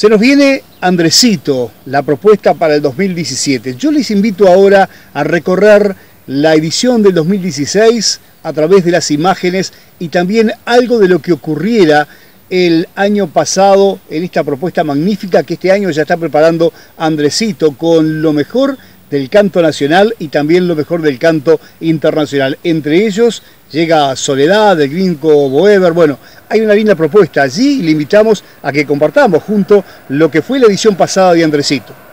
Se nos viene Andresito, la propuesta para el 2017. Yo les invito ahora a recorrer la edición del 2016 a través de las imágenes y también algo de lo que ocurriera el año pasado en esta propuesta magnífica que este año ya está preparando Andresito con lo mejor del canto nacional y también lo mejor del canto internacional. Entre ellos llega Soledad, el gringo Boever, bueno, hay una linda propuesta allí y le invitamos a que compartamos junto lo que fue la edición pasada de Andresito.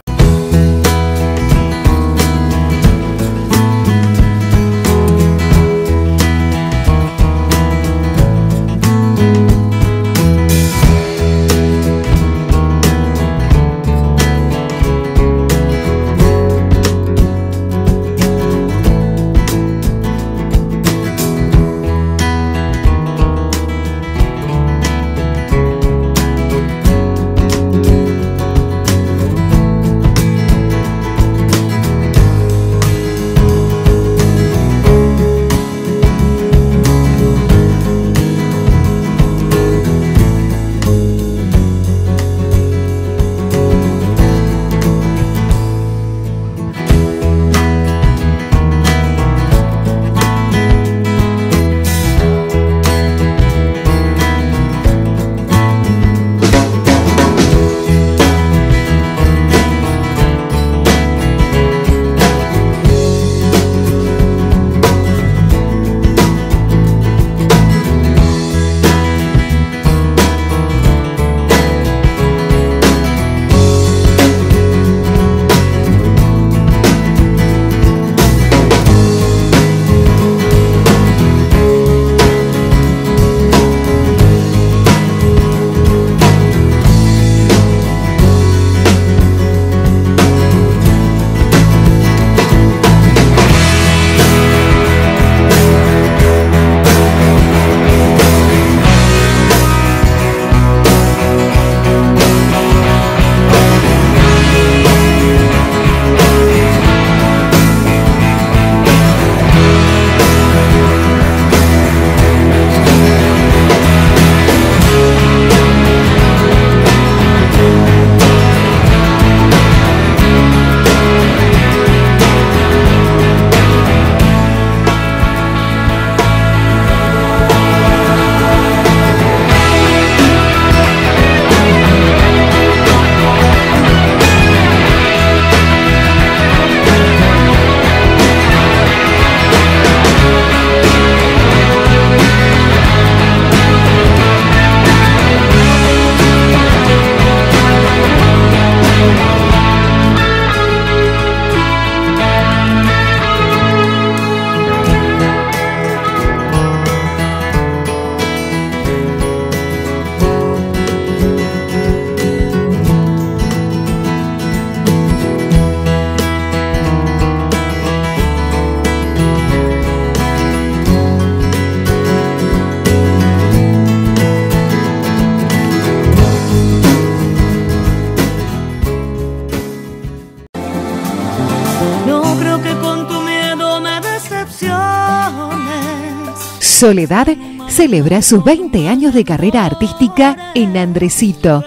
Soledad celebra sus 20 años de carrera artística en Andresito.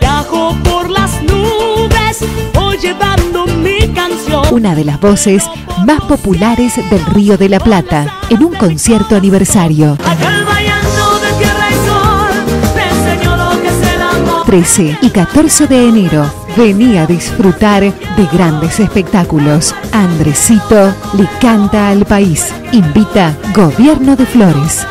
por las nubes, llevando mi canción. Una de las voces más populares del Río de la Plata, en un concierto aniversario. 13 y 14 de enero. Vení a disfrutar de grandes espectáculos. Andresito le canta al país. Invita Gobierno de Flores.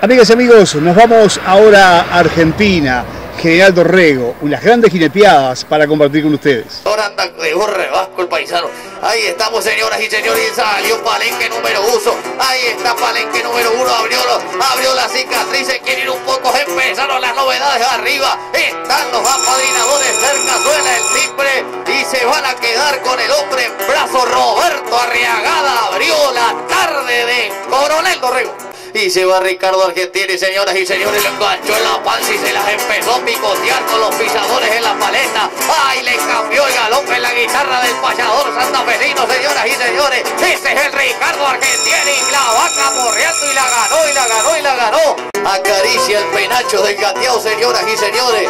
Amigas y amigos, nos vamos ahora a Argentina. General Dorrego, unas grandes jineteadas para compartir con ustedes. Ahora anda de vasco el paisano. Ahí estamos, señoras y señores, salió Palenque número uno. Ahí está Palenque número uno, abrió, abrió la cicatriz, quiere ir un poco, empezaron las novedades arriba. Están los apadrinadores cerca, suena el timbre y se van a quedar con el hombre en brazo. Roberto Arriagada abrió la tarde de Coronel Dorrego. Y se va Ricardo Argentini, señoras y señores, lo enganchó en la panza y se las empezó a picotear con los pisadores en la paleta. ¡Ay, le cambió el galope en la guitarra del payador santafesino, señoras y señores! Ese es el Ricardo Argentini, la vaca morreando y la ganó, y la ganó, y la ganó. Acaricia el penacho del gateado, señoras y señores.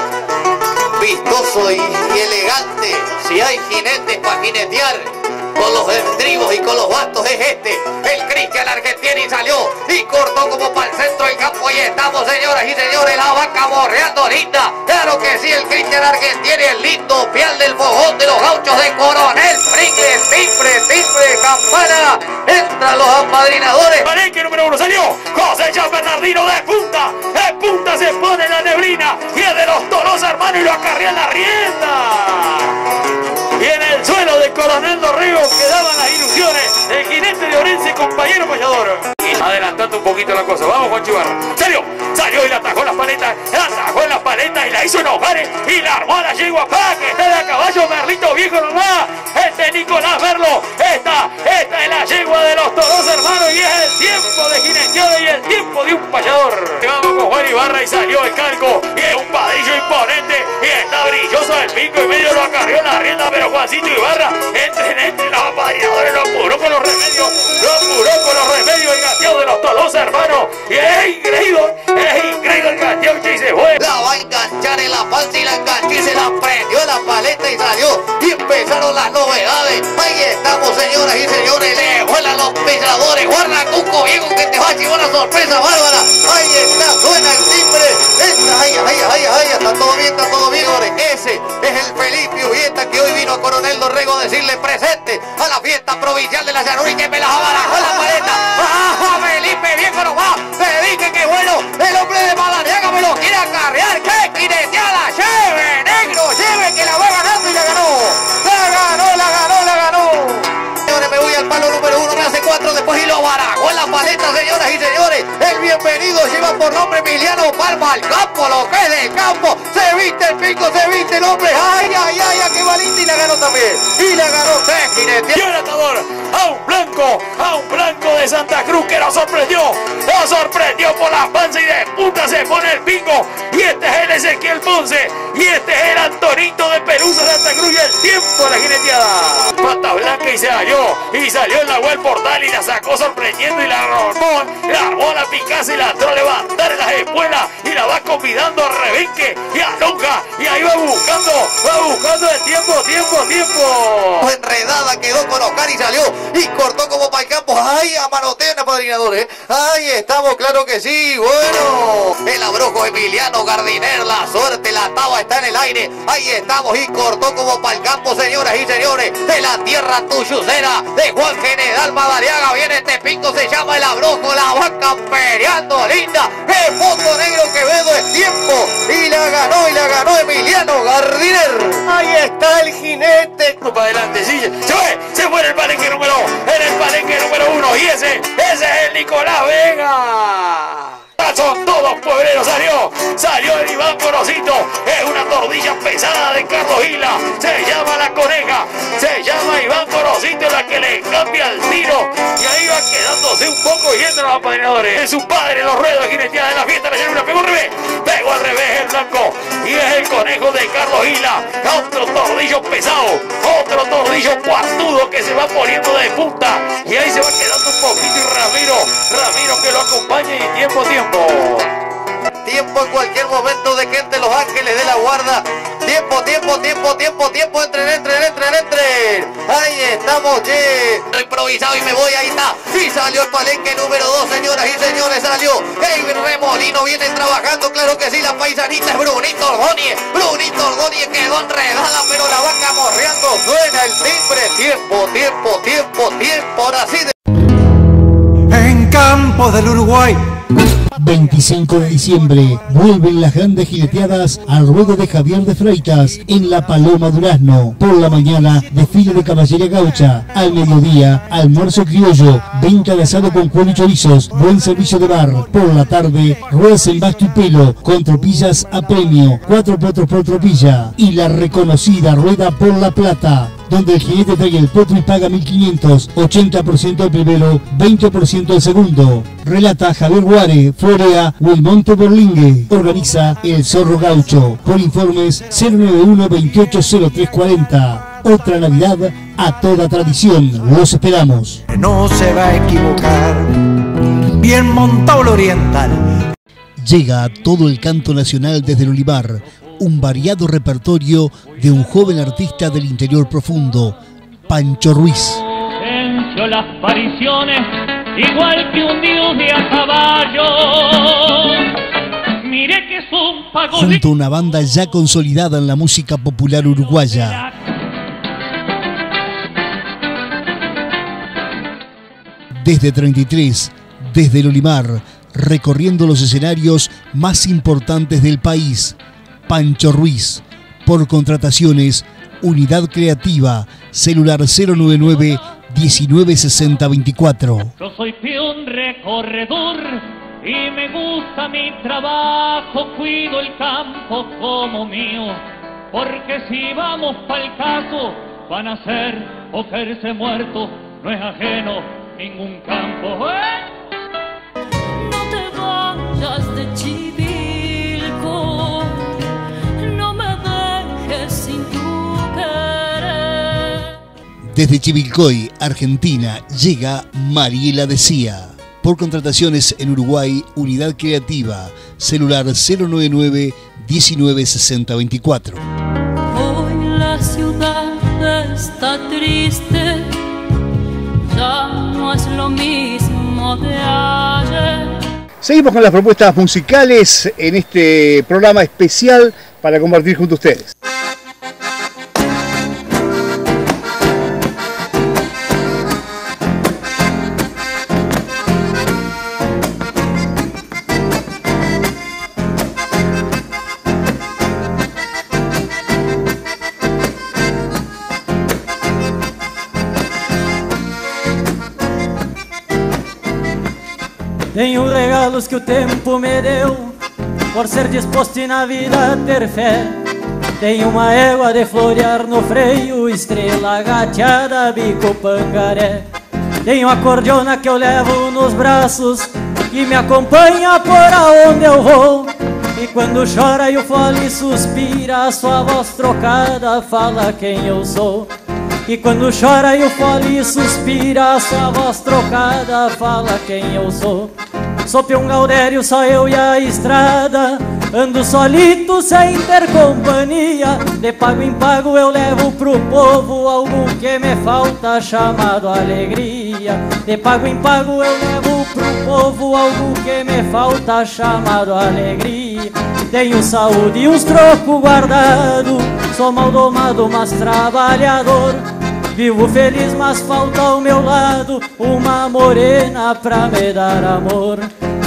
Vistoso y, y elegante. Si hay jinetes para jinetear, con los estribos y con los bastos es este. El Cristian Argentini salió y cortó como para el centro del campo. Y estamos, señoras y señores, la vaca morreando linda. Claro que sí, el Cristian Argentini, el lindo pial del fogón de los gauchos de Coronel. Pringles, timbre, timbre, campana. Entran los apadrinadores. Palenque número uno salió. Cosecha Bernardino de punta. De punta se pone la neblina. Y es de los toros, hermano, y lo acarrea en la rienda. Suelo de Coronel Dorrego quedaban las ilusiones del jinete de Orense, compañero payador. Adelantando un poquito la cosa. Vamos, Juan Chivarra. Salió, salió y la atajó las paletas. La atajó en las paletas y la hizo enojar y la armó a la yegua pa, que está de a caballo Merlito viejo nomás. Este Nicolás Merlo. Esta, esta es la yegua de los toros hermanos y es el tiempo de jineteada y el tiempo de un payador. Vamos con Juan Ibarra y salió el calco y es un padrillo imponente y está brilloso el pico y medio lo acarrió en la rienda, pero Juancito Ibarra entre, entre los apadrinadores lo apuró con los remedios, lo apuró con los remedios el gateado de los toros hermanos y es increíble, es increíble el gateado y se fue. La va a enganchar en la panza y la enganchó y se la prendió en la paleta señoras y señores. Le vuelan los pisadores. Guarda Cuco viejo que te va a llevar una sorpresa bárbara. Ahí está, suena el timbre. Entra, ay, ay, ay, ay, está todo bien, está todo bien. Ese es el Felipe Ubieta que hoy vino a Coronel Dorrego a decirle presente a la fiesta provincial de la llanura y que me la abarajó la paleta. ¡Ah, Felipe, viejo nomás! Te dije que bueno, barajó en la paleta, señoras y señores. El bienvenido lleva por nombre Emiliano Palma al campo, lo que es del campo. Se viste el pico, se viste el hombre. ¡Ay, ay, ay! ¡Qué valiente! Y la ganó también. Y la ganó ¡Qué jineteada! Y un atador a un blanco, a un blanco de Santa Cruz que lo sorprendió, lo sorprendió por la panza y de punta se pone el pingo. Y este es el Ezequiel Ponce, y este es el Antonito de Pelusa Santa Cruz y el tiempo de la jineteada. Pata blanca y se salió, y salió en la web portal y la sacó sorprendiendo y la armó, la armó la picasa y la entró a levantar en las espuelas y la va convidando a rebenque y a lonja y ahí va buscando, va buscando el tiempo, tiempo, tiempo. enredada quedó con Oscar y salió y cortó como para el campo. ¡Ay, a manotean apadrinadores! ¡Ahí estamos, claro que sí! Bueno, el abrojo Emiliano Gardiner, la suerte, la taba está en el aire. Ahí estamos y cortó como para el campo, señoras y señores, de la tierra tuchucera de Juan General Madariaga. Viene este se llama el abrojo, la va campereando, linda. ¡Qué foto negro Quevedo es tiempo! Y la ganó, y la ganó Emiliano Gardiner. Ahí está el jinete. Para adelante, sí. Se fue, se fue en el palenque número, en el palenque número uno. Y ese, ese es el Nicolás Vega. Son todos puebleros, salió, salió el Iván Corocito, es una tordilla pesada de Carlos Gila, se llama la coneja, se llama Iván Corocito la que le cambia el tiro y ahí va quedándose un poco y entra los apadrinadores. Es su padre, los ruedos de jineteada de la fiesta, la llanura, pegó al revés, pegó al revés el blanco y es el conejo de Carlos Gila, otro tordillo pesado, tordillo cuartudo que se va poniendo de punta y ahí se va quedando un poquito y Ramiro, Ramiro que lo acompaña y tiempo, tiempo. Tiempo en cualquier momento de gente Los Ángeles de la Guarda. Tiempo, tiempo, tiempo, tiempo, tiempo. Entren, entren, entren, entren. Ahí estamos, che. Improvisado y me voy, ahí está. Y salió el palenque número 2, señoras y señores. Salió Kevin Remolino. Viene trabajando, claro que sí. La paisanita es Brunito Ordóñez. Brunito Ordóñez quedó enredada, pero la vaca morreando. Suena el timbre. Tiempo, tiempo, tiempo, tiempo. Ahora sí. de- En Campo del Uruguay. 25 de diciembre vuelven las grandes jineteadas al ruedo de Javier de Freitas en La Paloma Durazno. Por la mañana, desfile de caballería gaucha. Al mediodía, almuerzo criollo, venta de asado con cuero y chorizos, buen servicio de bar. Por la tarde, ruedas en basto y pelo, con tropillas a premio, cuatro potros por tropilla. Y la reconocida rueda por la plata. Donde el jinete trae el potro y paga 1500, 80% el primero, 20% el segundo. Relata Javier Guare, Florea o el Monte Berlingue. Organiza el Zorro Gaucho. Por informes 091 280340. Otra Navidad a toda tradición. Los esperamos. No se va a equivocar. Bien montado el oriental. Llega todo el canto nacional desde el Olivar, un variado repertorio de un joven artista del interior profundo, Pancho Ruiz. Las apariciones igual que un dios de a caballo. Junto a una banda ya consolidada en la música popular uruguaya. Desde 33, desde el Olimar, recorriendo los escenarios más importantes del país. Pancho Ruiz, por contrataciones, Unidad Creativa, celular 099 196024. Yo soy peón recorredor y me gusta mi trabajo, cuido el campo como mío, porque si vamos pa'l caso, van a ser o caerse muertos, no es ajeno ningún campo. ¡Eh! Desde Chivilcoy, Argentina, llega Mariela Decía. Por contrataciones en Uruguay, Unidad Creativa, celular 099 196024. Hoy la ciudad está triste, ya no es lo mismo de ayer. Seguimos con las propuestas musicales en este programa especial para compartir junto a ustedes. Tenho regalos que o tempo me deu. Por ser disposto e na vida ter fé Tenho uma égua de florear no freio Estrela gateada, bico pangaré. Tenho a cordiona que eu levo nos braços Que me acompanha por aonde eu vou. E quando chora e o fole suspira Sua voz trocada fala quem eu sou. E quando chora e o fole suspira, sua voz trocada fala quem eu sou. Sou peão gaudério, só eu e a estrada. Ando solito sem ter companhia. De pago em pago eu levo pro povo algo que me falta, chamado alegria. De pago em pago eu levo pro povo algo que me falta, chamado alegria. Tenho saúde e uns trocos guardado. Sou mal domado, mas trabalhador. Vivo feliz, mas falta ao meu lado uma morena pra me dar amor.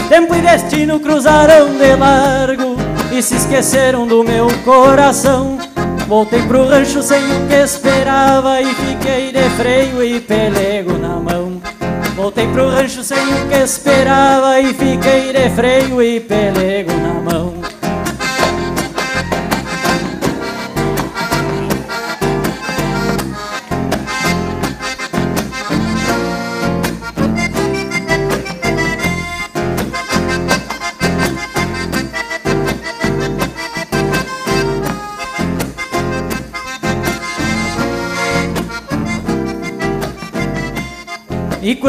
Tempo e destino cruzaram de largo e se esqueceram do meu coração. Voltei pro rancho sem o que esperava e fiquei de freio e pelego na mão. Voltei pro rancho sem o que esperava e fiquei de freio e pelego na mão.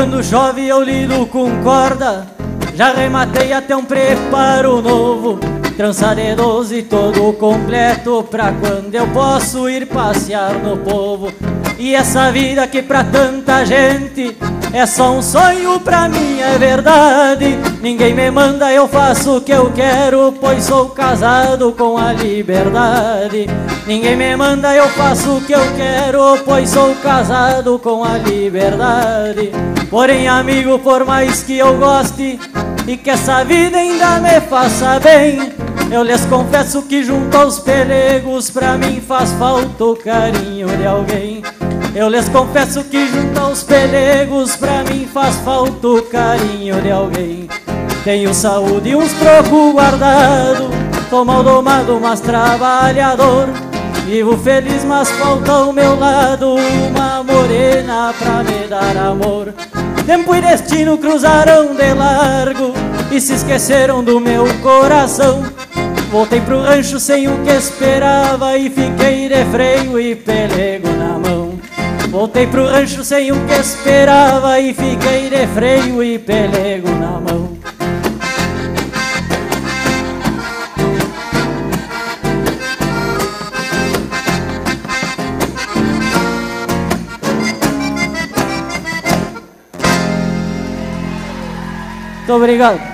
Quando chove eu lido com corda. Já rematei até um preparo novo. Trança de doze todo completo Pra quando eu posso ir passear no povo. E essa vida que pra tanta gente É só um sonho, pra mim é verdade. Ninguém me manda, eu faço o que eu quero Pois sou casado com a liberdade. Ninguém me manda, eu faço o que eu quero Pois sou casado com a liberdade. Porém, amigo, por mais que eu goste E que essa vida ainda me faça bem Eu lhes confesso que junto aos pelegos Pra mim faz falta o carinho de alguém eu lhes confesso que junto aos pelegos Pra mim faz falta o carinho de alguém Tenho saúde e uns trocos guardado Tô mal domado, mas trabalhador Vivo feliz, mas falta ao meu lado uma morena pra me dar amor. Tempo e destino cruzaram de largo e se esqueceram do meu coração. Voltei pro rancho sem o que esperava e fiquei de freio e pelego na mão. Voltei pro rancho sem o que esperava e fiquei de freio e pelego na mão. Muito obrigado.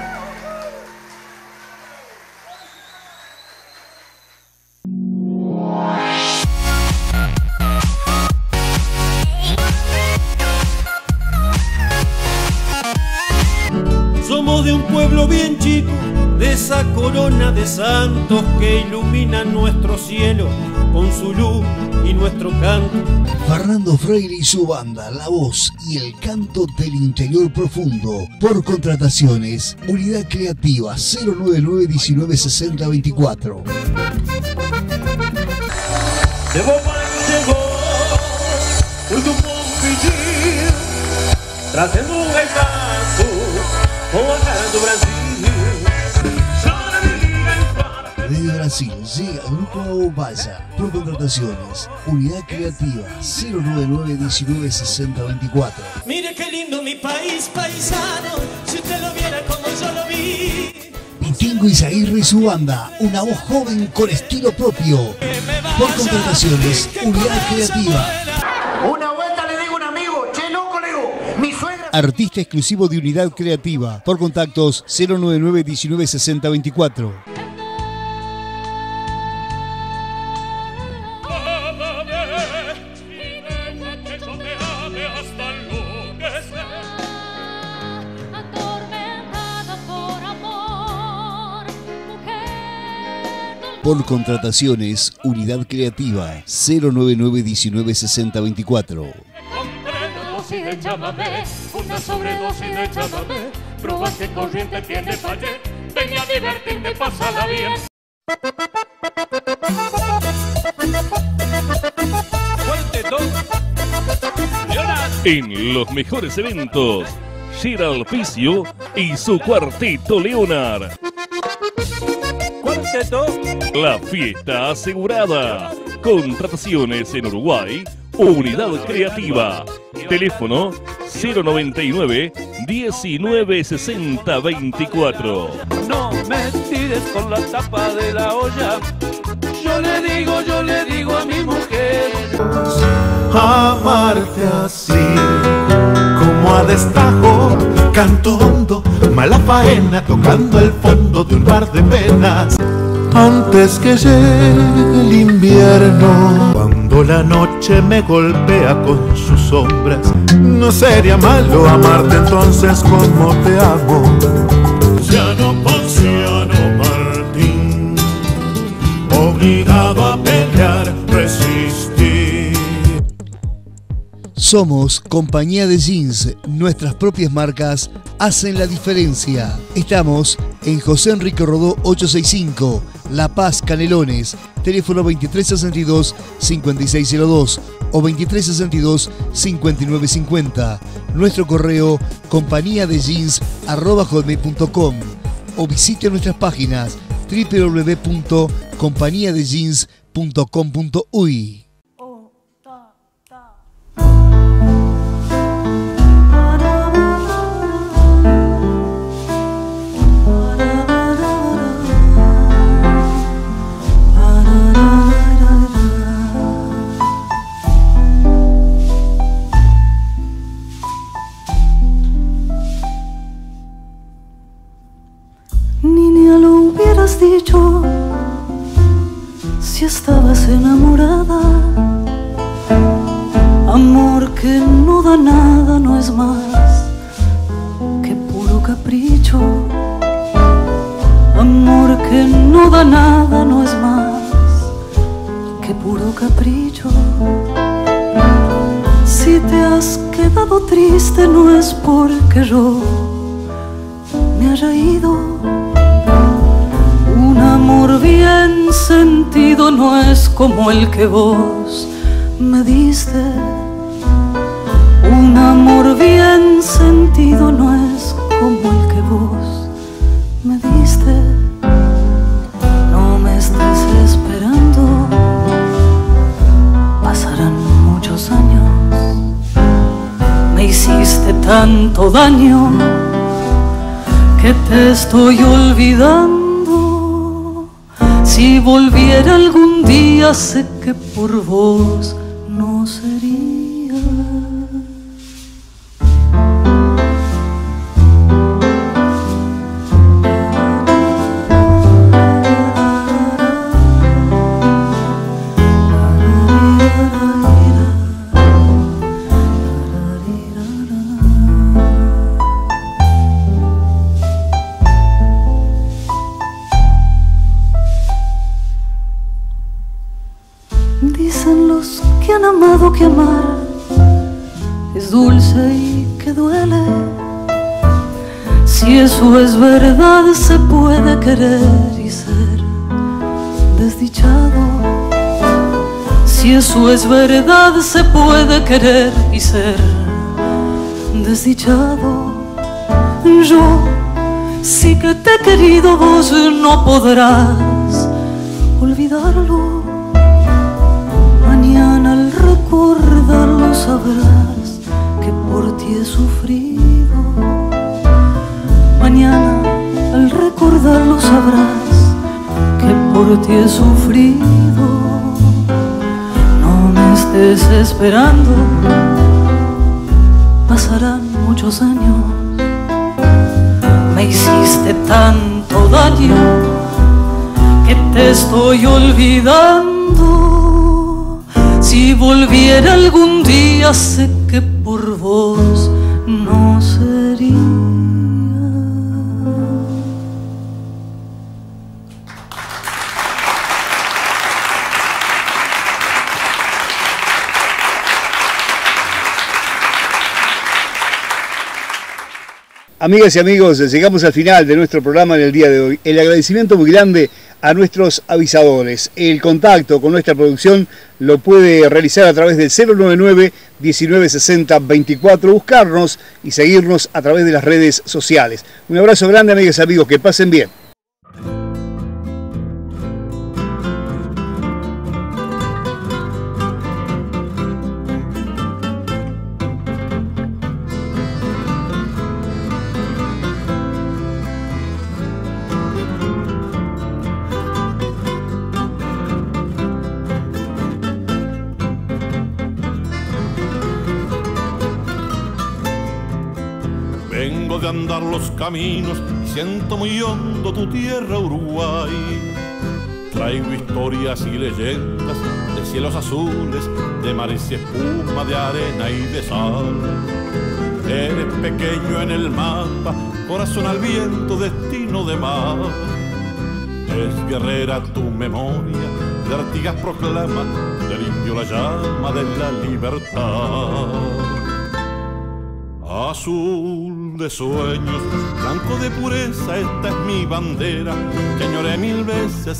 Corona de santos que ilumina nuestro cielo con su luz y nuestro canto. Fernando Freire y su banda, la voz y el canto del interior profundo. Por contrataciones, Unidad Creativa 099 19 60 24. Llegó llegó, por tu pedir, trazendo um regaço, com a cara do Brasil. Brasil llega Grupo Aubaya. Por contrataciones, Unidad Creativa 099 19 60 24. Mire qué lindo mi país, paisano, si usted lo viera como yo lo vi. Vikingo Izaguirre y su banda, una voz joven con estilo propio. Por contrataciones, Unidad Creativa. Una vuelta le digo a un amigo, che loco le digo, mi suegra... Artista exclusivo de Unidad Creativa. Por contactos 099 19 60 24. Por contrataciones, Unidad Creativa 099 19 60 24. Sobredosis de chamamé, una sobredosis de chamamé. Prueba que corriente tiene fallé. Ven a divertirte, pásala bien. En los mejores eventos, Gerald Picio y su cuarteto Leonard. La fiesta asegurada. Contrataciones en Uruguay. Unidad Creativa. Teléfono 099 1960 24. No me tires con la tapa de la olla. Yo le digo, yo le digo a mi mujer. amarte así como a destajo canto hondo mala faena tocando el fondo de un mar de penas antes que llegue el invierno cuando la noche me golpea con sus sombras no sería malo amarte entonces como te amo Ciano Ponciano Martín, obligado a pelear, resistir. Somos Compañía de Jeans. Nuestras propias marcas hacen la diferencia. Estamos en José Enrique Rodó 865, La Paz, Canelones. Teléfono 2362-5602 o 2362-5950. Nuestro correo compañía de jeans o visite nuestras páginas www.compañiadejeans.com.uy. Si te has quedado triste no es porque yo me haya ido. Un amor bien sentido no es como el que vos me diste. Un amor bien sentido no es como el que vos me diste. No me estés hiciste tanto daño que te estoy olvidando. Si volviera algún día, sé que por vos no sería. Se puede querer y ser desdichado. Yo sí que te he querido, vos no podrás olvidarlo. Mañana al recordarlo sabrás que por ti he sufrido. Mañana al recordarlo sabrás que por ti he sufrido. No me estés esperando, pasarán muchos años. Me hiciste tanto daño que te estoy olvidando. Si volviera algún día, sé que por vos Amigas y amigos, llegamos al final de nuestro programa en el día de hoy. El agradecimiento muy grande a nuestros avisadores. El contacto con nuestra producción lo puede realizar a través del 099 1960 24, buscarnos y seguirnos a través de las redes sociales. Un abrazo grande, amigas y amigos, que pasen bien. Andar los caminos y siento muy hondo tu tierra Uruguay. Traigo historias y leyendas de cielos azules, de mares y espuma, de arena y de sal. Eres pequeño en el mapa, corazón al viento, destino de mar. Es guerrera tu memoria, de Artigas proclama del indio la llama de la libertad. Azul de sueños, blanco de pureza, esta es mi bandera, que añoré mil veces